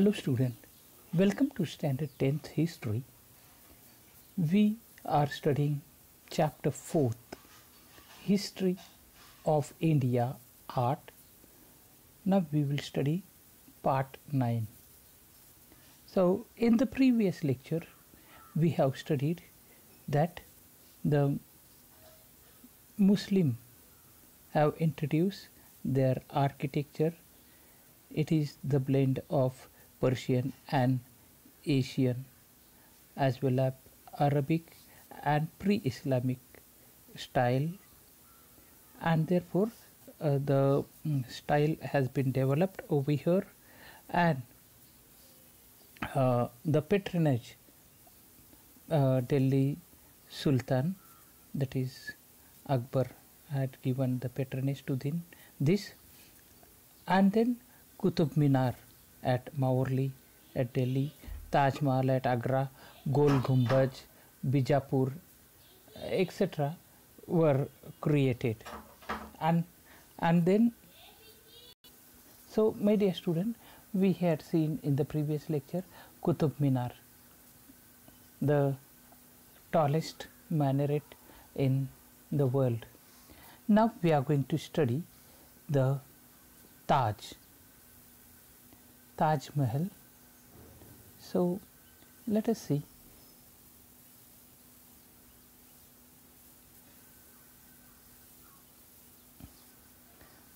Hello student, welcome to standard 10th history. We are studying chapter 4th history of India art. Now we will study part 9. So in the previous lecture we have studied that the Muslim have introduced their architecture. It is the blend of Persian and Asian as well as Arabic and pre-Islamic style. And therefore uh, the mm, style has been developed over here. And uh, the patronage uh, Delhi Sultan that is Akbar had given the patronage to the, this. And then Qutub Minar at Mehrauli at Delhi, Taj Mahal at Agra, Gol Gumbaj, Bijapur, etc. were created and and then so my dear student we had seen in the previous lecture Qutub Minar the tallest minaret in the world now we are going to study the Taj Taj Mahal. So let us see.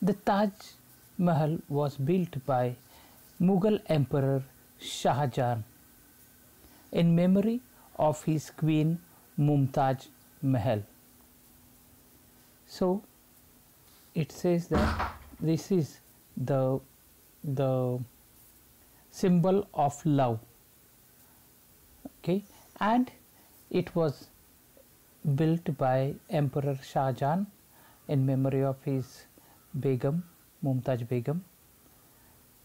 The Taj Mahal was built by Mughal Emperor Shah Jahan in memory of his queen Mumtaz Mahal. So it says that this is the the symbol of love. Okay? And it was built by emperor shah jahan in memory of his begum mumtaz begum.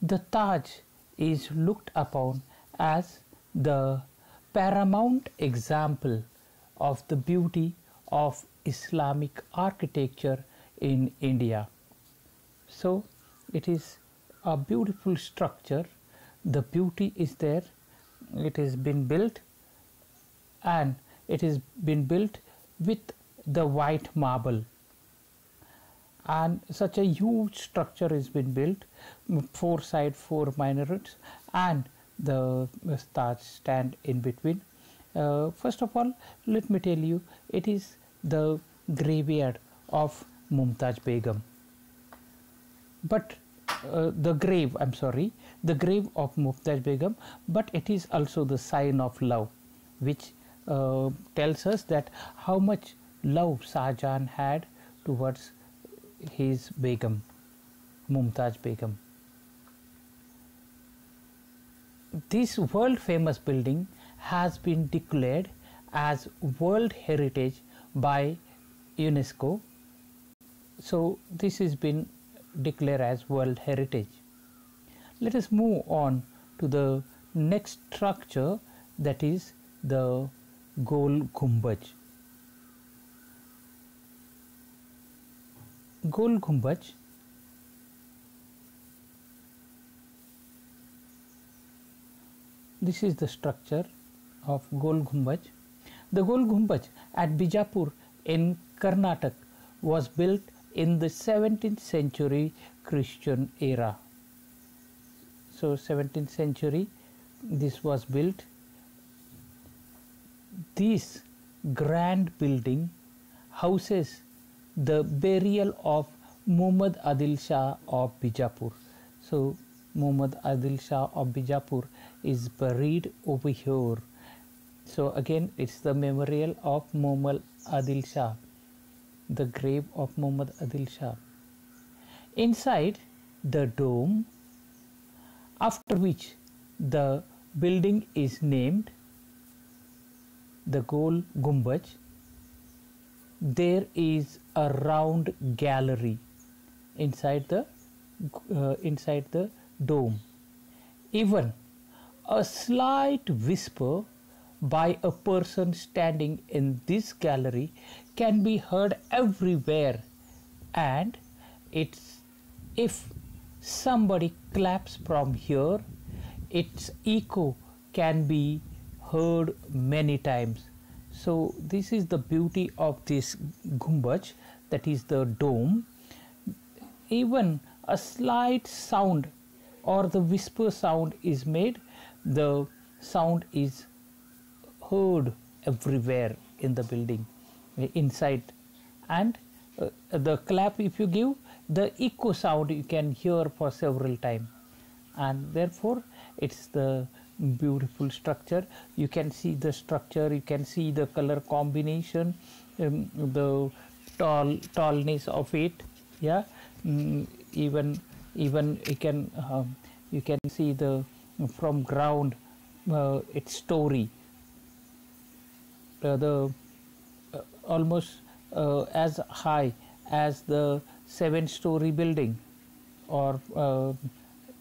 The taj is looked upon as the paramount example of the beauty of islamic architecture in india. So it is a beautiful structure the beauty is there. It has been built and it has been built with the white marble. And such a huge structure has been built four side four minarets and the stars stand in between. Uh, first of all let me tell you it is the graveyard of Mumtaz Begum. But uh, the grave i'm sorry the grave of Mumtaz Begum, but it is also the sign of love, which uh, tells us that how much love Shah Jahan had towards his Begum, Mumtaz Begum. This world famous building has been declared as World Heritage by UNESCO. So, this has been declared as World Heritage. Let us move on to the next structure that is the Gol Gumbaj. Gol Gumbaj this is the structure of Gol Gumbaj. The Gol Gumbaj at Bijapur in Karnataka was built in the 17th century Christian era. So 17th century this was built. This grand building houses the burial of Muhammad Adil Shah of Bijapur. So Muhammad Adil Shah of Bijapur is buried over here. So again it's the memorial of Muhammad Adil Shah the grave of Muhammad Adil Shah inside the dome after which the building is named the Gol Gumbaj. There is a round gallery inside the uh, inside the dome. Even a slight whisper by a person standing in this gallery can be heard everywhere and it's if somebody claps from here its echo can be heard many times. So, this is the beauty of this gumbaj that is the dome. Even a slight sound or the whisper sound is made, the sound is heard everywhere in the building inside. And uh, the clap if you give the echo sound you can hear for several time. And therefore it's the beautiful structure. You can see the structure you can see the color combination um, the tall tallness of it. Yeah mm, even even you can um, you can see the from ground uh, its story. Uh, the almost uh, as high as the seven story building or uh,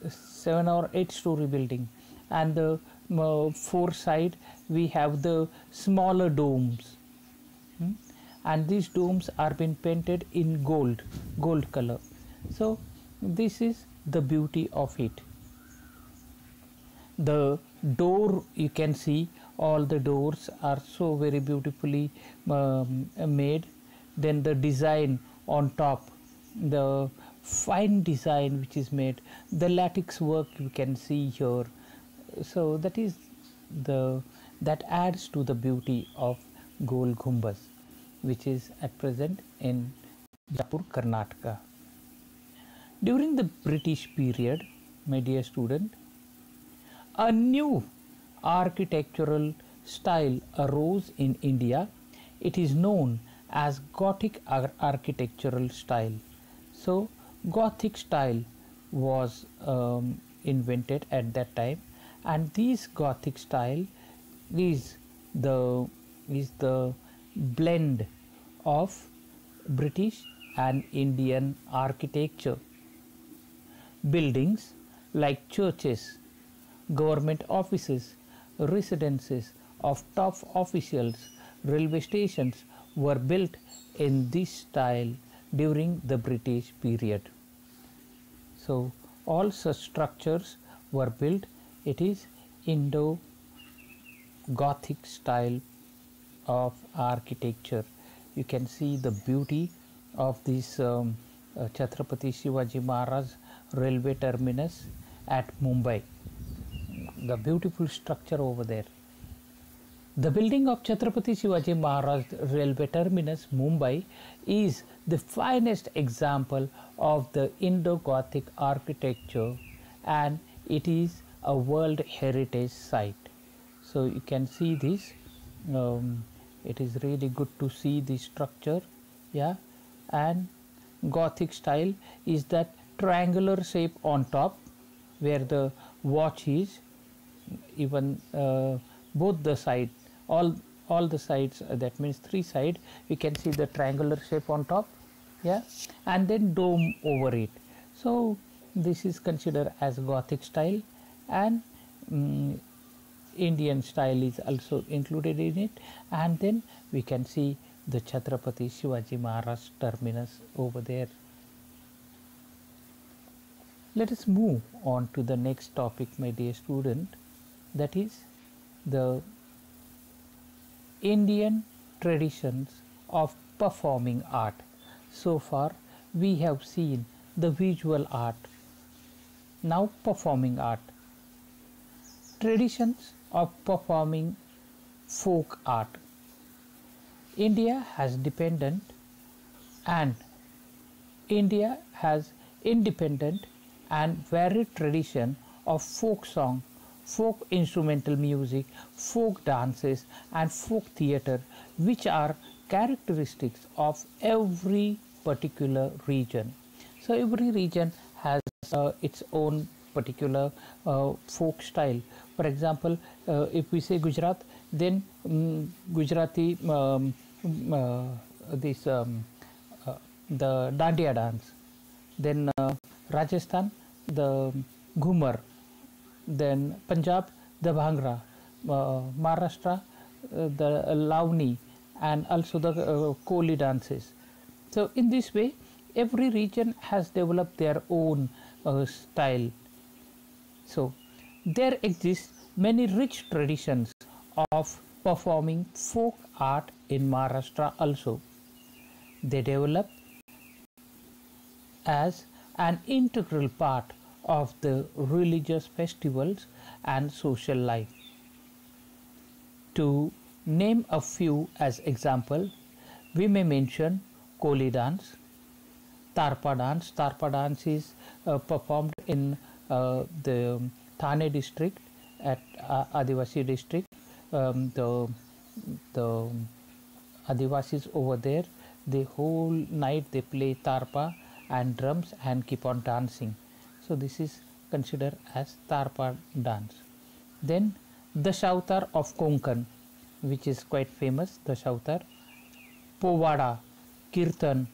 seven or eight story building. And the uh, four side we have the smaller domes. Hmm? and these domes are been painted in gold gold color. So this is the beauty of it. The door you can see all the doors are so very beautifully um, made then the design on top the fine design which is made the lattice work you can see here so that is the that adds to the beauty of Gol Gumbaz which is at present in Jaipur, Karnataka. During the British period, my dear student, a new architectural style arose in India. It is known as Gothic ar architectural style. So, Gothic style was um, invented at that time, and this Gothic style is the is the blend of British and Indian architecture. Buildings like churches, government offices, residences of top officials, railway stations were built in this style during the British period. So, all such structures were built, it is Indo Gothic style of architecture. You can see the beauty of this um, uh, Chhatrapati Shivaji Maharaj railway terminus at Mumbai. The beautiful structure over there. The building of Chhatrapati Shivaji Maharaj Railway Terminus, Mumbai, is the finest example of the Indo-Gothic architecture and it is a World Heritage Site. So you can see this. Um, it is really good to see the structure, yeah. And Gothic style is that triangular shape on top, where the watch is. Even uh, both the side all all the sides uh, that means three side we can see the triangular shape on top yeah and then dome over it. So this is considered as gothic style and um, indian style is also included in it. And then we can see the chhatrapati shivaji maharaj terminus over there. Let us move on to the next topic my dear student that is the Indian traditions of performing art. So far, we have seen the visual art, now performing art. Traditions of performing folk art. India has dependent and India has independent and varied tradition of folk song folk instrumental music, folk dances, and folk theatre, which are characteristics of every particular region. So, every region has uh, its own particular uh, folk style. For example, uh, if we say Gujarat, then um, Gujarati, um, uh, this um, uh, the Dandiya dance, then uh, Rajasthan, the Ghumar, then Punjab the Bhangra, uh, Maharashtra uh, the Lavani and also the uh, Koli dances. So in this way every region has developed their own uh, style. So there exist many rich traditions of performing folk art in Maharashtra also. They develop as an integral part of the religious festivals and social life. To name a few as example, we may mention Koli dance, Tarpa dance. Tarpa dance is uh, performed in uh, the Thane district at uh, Adivasi district. Um, the the Adivasis over there, the whole night they play tarpa and drums and keep on dancing. So this is considered as tarpa dance. Then the Shautar of Konkan, which is quite famous, the Shautar, Povada, Kirtan,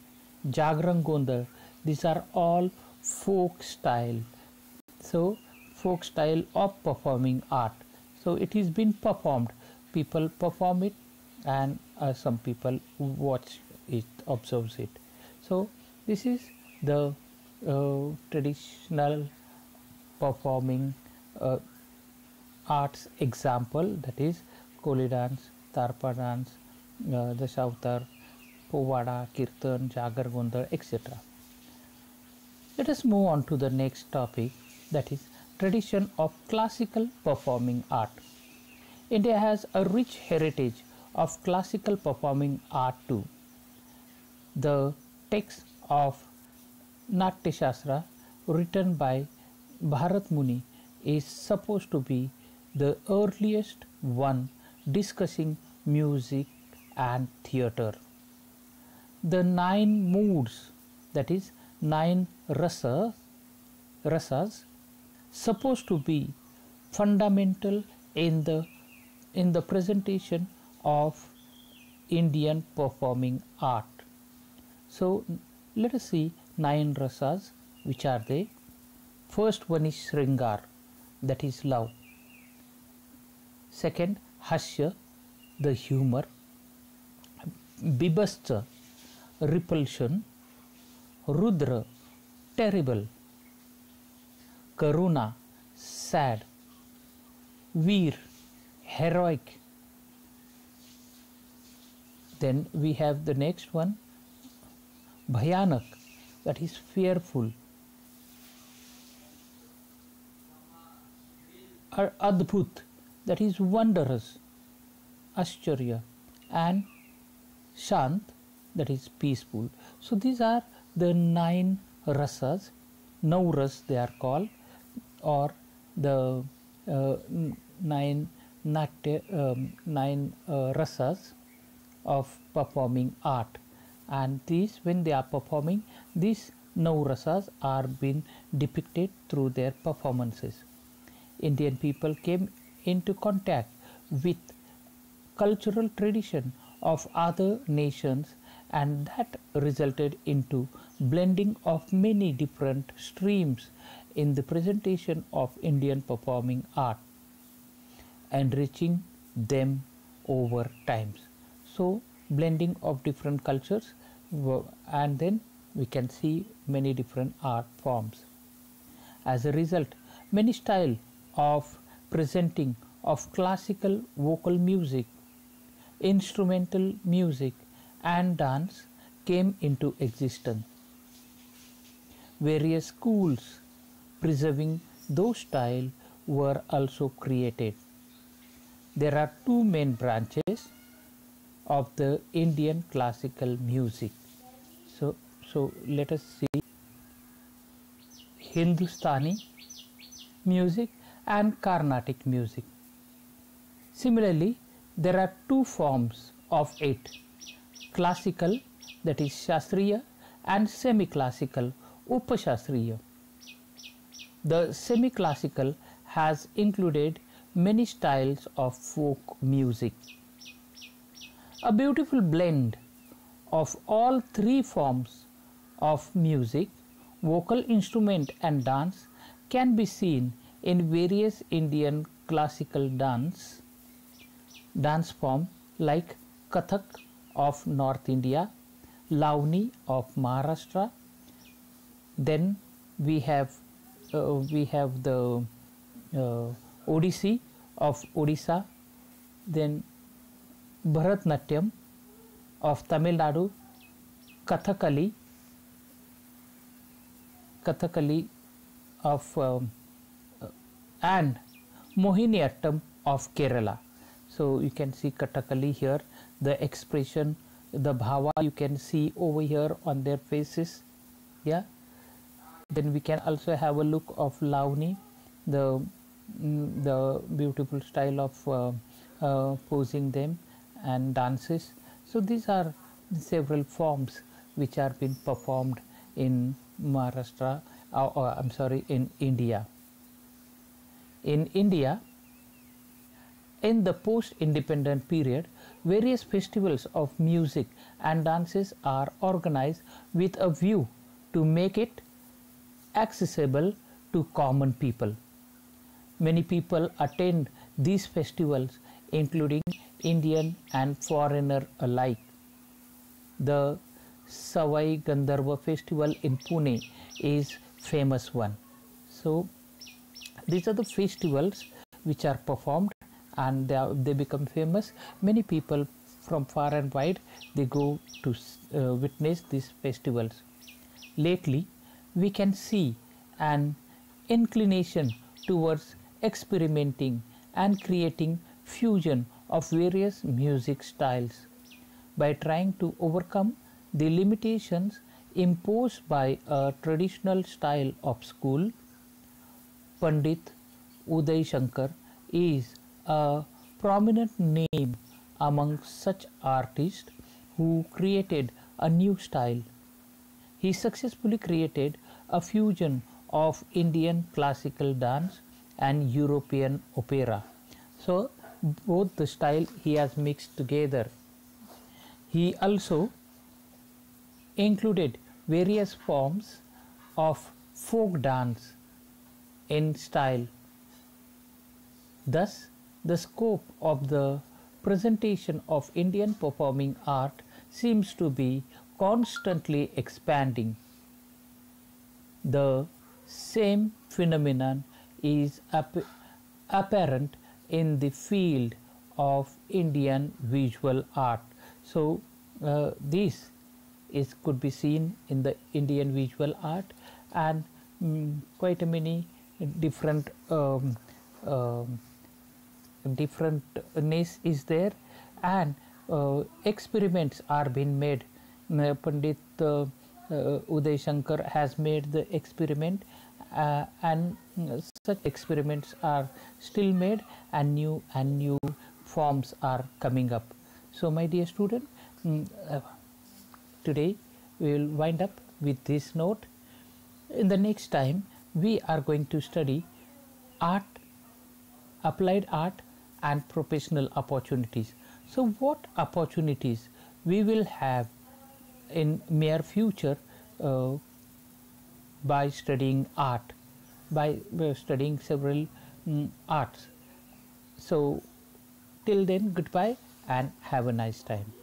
Jagrang Gondal, these are all folk style. So folk style of performing art. So it is been performed. People perform it and uh, some people watch it, observes it. So this is the traditional performing uh, arts example that is Koli dance, Tarpa dance, uh, the Shautar, Povada, Kirtan, Jagar Gondal, etc. Let us move on to the next topic that is tradition of classical performing art. India has a rich heritage of classical performing art too. The text of Natya Shastra written by Bharat Muni is supposed to be the earliest one discussing music and theatre. The nine moods, that is, nine rasa, rasas, supposed to be fundamental in the in the presentation of Indian performing art. So let us see nine rasas which are they. First one is Sringar that is love. Second Hasya the humor. Bibhasta repulsion. Rudra terrible. Karuna sad. Veer heroic. Then we have the next one Bhayanak that is fearful. Or Adbhut that is wondrous. Ascharya and Shant that is peaceful. So these are the nine rasas, nauras they are called, or the uh, nine natya, um, nine uh, rasas of performing art. And these, when they are performing, these rasas are being depicted through their performances. Indian people came into contact with cultural tradition of other nations and that resulted into blending of many different streams in the presentation of Indian performing art enriching them over times so blending of different cultures and then we can see many different art forms as a result many style of presenting of classical vocal music instrumental music and dance came into existence. Various schools preserving those styles were also created. There are two main branches of the Indian classical music. So, so let us see Hindustani music and Carnatic music. Similarly, there are two forms of it classical that is Shastriya and semi-classical Upashastriya. The semi-classical has included many styles of folk music. A beautiful blend of all three forms of music, vocal instrument and dance can be seen in various Indian classical dance dance form like Kathak of North India, Lavani of Maharashtra. Then we have uh, we have the uh, Odissi of Odisha, then Bharatnatyam of Tamil Nadu, Kathakali, Kathakali of um, and Mohiniyattam of Kerala. So you can see Kathakali here, the expression, the bhava you can see over here on their faces. Yeah. Then we can also have a look of Lavani, the mm, the beautiful style of uh, uh, posing them and dances. So these are several forms which are being performed in Maharashtra, uh, or I'm sorry, in India. In India, in the post-independent period, various festivals of music and dances are organized with a view to make it accessible to common people. Many people attend these festivals including Indian and foreigner alike. The Savai Gandharva festival in Pune is famous one. So these are the festivals which are performed and they, are, they become famous. Many people from far and wide they go to uh, witness these festivals. Lately, we can see an inclination towards experimenting and creating fusion of various music styles by trying to overcome the limitations imposed by a traditional style of school. Pandit uday shankar is a prominent name among such artists who created a new style. He successfully created a fusion of indian classical dance and european opera. So both the style he has mixed together. He also included various forms of folk dance in style. Thus, the scope of the presentation of Indian performing art seems to be constantly expanding. The same phenomenon is apparent in the field of Indian visual art. So uh, this is could be seen in the Indian visual art and um, quite a many different um, uh, differentness is there and uh, experiments are being made. Pandit uh, uh, Uday Shankar has made the experiment uh, and such experiments are still made and new and new forms are coming up. So my dear student mm, uh, today we will wind up with this note. In the next time we are going to study art applied art and professional opportunities. So what opportunities we will have in near future uh, by studying art, by, studying several um, arts. So, till then, goodbye and have a nice time.